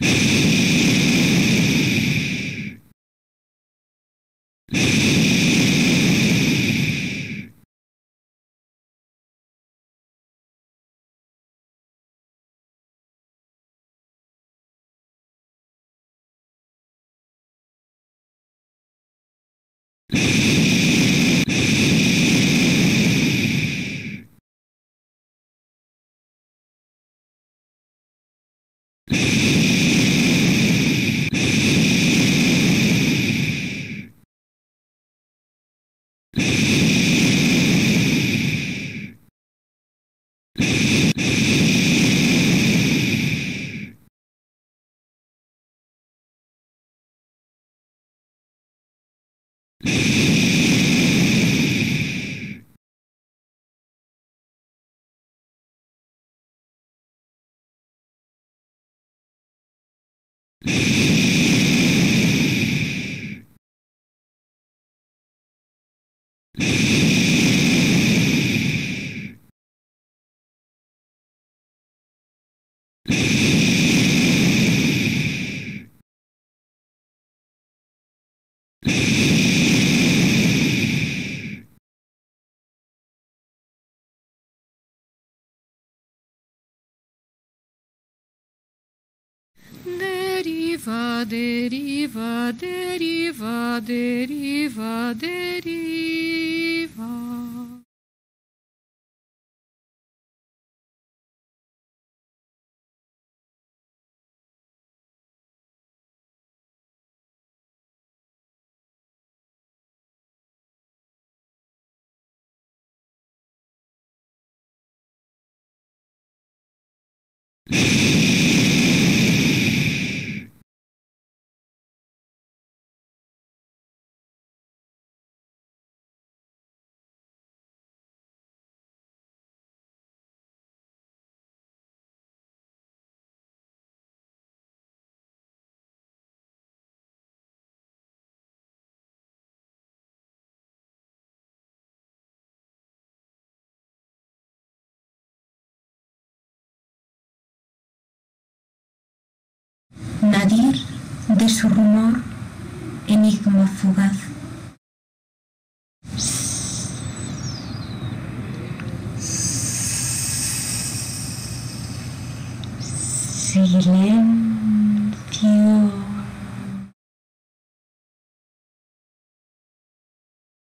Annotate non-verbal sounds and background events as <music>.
you you Deriva, deriva, deriva, deriva, deriva. <laughs> Nadir de su rumor, enigma fugaz. Silencio.